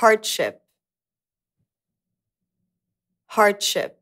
hardship, hardship.